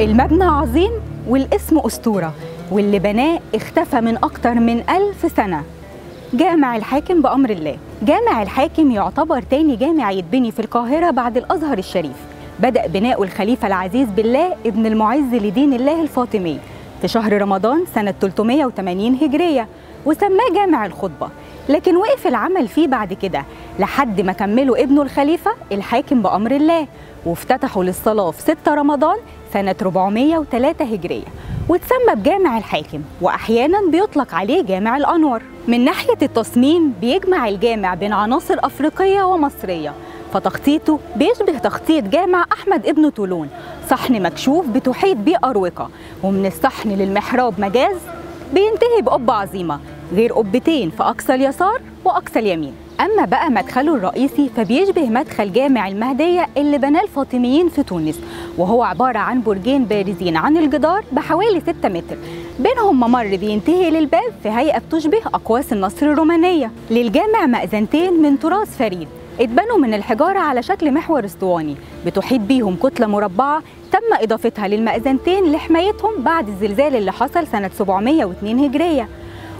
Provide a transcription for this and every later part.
المبنى عظيم والاسم أسطورة واللي بناه اختفى من أكتر من ألف سنة. جامع الحاكم بأمر الله. جامع الحاكم يعتبر تاني جامع يتبني في القاهرة بعد الأزهر الشريف. بدأ بناء الخليفة العزيز بالله ابن المعز لدين الله الفاطمي في شهر رمضان سنة 380 هجرية وسماه جامع الخطبة. لكن وقف العمل فيه بعد كده. لحد ما كملوا ابنه الخليفة الحاكم بأمر الله وافتتحوا للصلاة في 6 رمضان سنة 403 هجرية وتسمى بجامع الحاكم وأحيانا بيطلق عليه جامع الأنور. من ناحية التصميم بيجمع الجامع بين عناصر أفريقية ومصرية فتخطيطه بيشبه تخطيط جامع أحمد ابن طولون صحن مكشوف بتحيط بيه أروقة ومن الصحن للمحراب مجاز بينتهي بقبة عظيمة غير قبتين في أقصى اليسار وأقصى اليمين. أما بقى مدخله الرئيسي فبيشبه مدخل جامع المهدية اللي بناه الفاطميين في تونس وهو عبارة عن برجين بارزين عن الجدار بحوالي 6 متر. بينهم ممر بينتهي للباب في هيئة بتشبه أقواس النصر الرومانية للجامع مأذنتين من تراث فريد. اتبنوا من الحجارة على شكل محور أسطواني بتحيط بيهم كتلة مربعة تم إضافتها للمأذنتين لحمايتهم بعد الزلزال اللي حصل سنة 702 هجرية.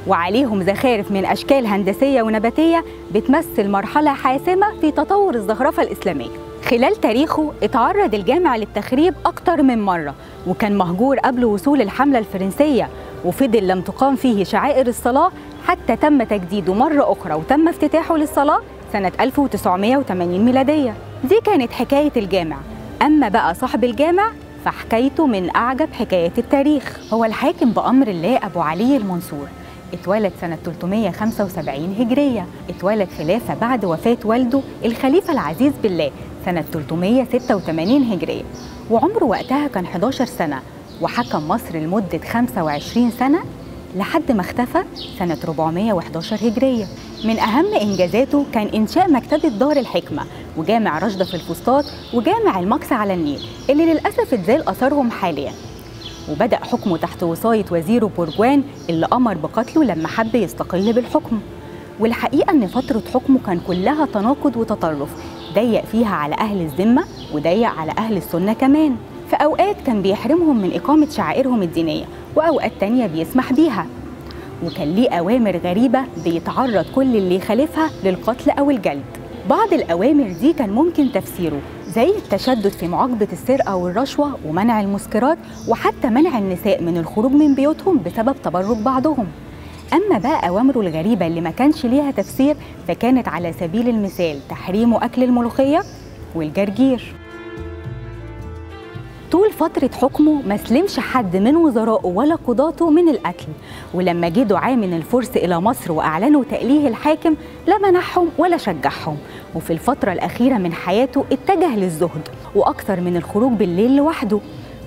وعليهم زخارف من أشكال هندسية ونباتية بتمثل مرحلة حاسمة في تطور الزخرفة الإسلامية. خلال تاريخه اتعرض الجامع للتخريب أكتر من مرة وكان مهجور قبل وصول الحملة الفرنسية وفضل لم تقام فيه شعائر الصلاة حتى تم تجديده مرة أخرى وتم افتتاحه للصلاة سنة 1980 ميلادية. دي كانت حكاية الجامع. أما بقى صاحب الجامع فحكايته من أعجب حكايات التاريخ. هو الحاكم بأمر الله أبو علي المنصور. اتولد سنة 375 هجرية. اتولد خلافة بعد وفاة والده الخليفة العزيز بالله سنة 386 هجرية. وعمره وقتها كان 11 سنة وحكم مصر لمدة 25 سنة لحد ما اختفى سنة 411 هجرية. من أهم إنجازاته كان إنشاء مكتبة دار الحكمة وجامع رشدة في الفسطاط وجامع المكس على النيل اللي للأسف اتزال أثرهم حالياً. وبدأ حكمه تحت وصاية وزيره بورجوان اللي أمر بقتله لما حب يستقل بالحكم. والحقيقة إن فترة حكمه كان كلها تناقض وتطرف. ضيق فيها على أهل الذمة وضيق على أهل السنة كمان. في أوقات كان بيحرمهم من إقامة شعائرهم الدينية وأوقات تانية بيسمح بيها. وكان ليه أوامر غريبة بيتعرض كل اللي يخالفها للقتل أو الجلد. بعض الأوامر دي كان ممكن تفسيره. زي التشدد في معاقبة السرقة والرشوة ومنع المسكرات وحتى منع النساء من الخروج من بيوتهم بسبب تبرج بعضهم. أما بقى أوامره الغريبة اللي ما كانش ليها تفسير فكانت على سبيل المثال تحريم أكل الملوخية والجرجير. طول فترة حكمه ما سلمش حد من وزرائه ولا قضاته من القتل ولما جه دعاة من الفرس إلى مصر وأعلنوا تأليه الحاكم لا منحهم ولا شجعهم وفي الفترة الأخيرة من حياته اتجه للزهد وأكثر من الخروج بالليل لوحده.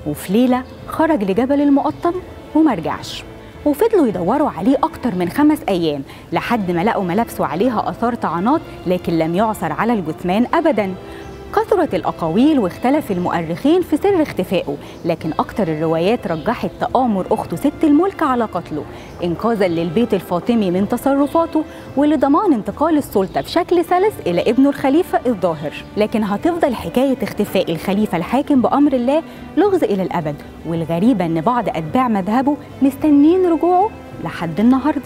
وفي ليلة خرج لجبل المقطم وما رجعش. وفضلوا يدوروا عليه أكتر من خمس أيام لحد ما لقوا ملابسه عليها آثار طعنات لكن لم يعثر على الجثمان أبداً. كثرت الأقاويل واختلف المؤرخين في سر اختفائه لكن أكتر الروايات رجحت تآمر أخته ست الملك على قتله إنقاذا للبيت الفاطمي من تصرفاته ولضمان انتقال السلطة بشكل سلس إلى ابنه الخليفة الظاهر. لكن هتفضل حكاية اختفاء الخليفة الحاكم بأمر الله لغز إلى الأبد والغريبة إن بعض أتباع مذهبه مستنين رجوعه لحد النهارده.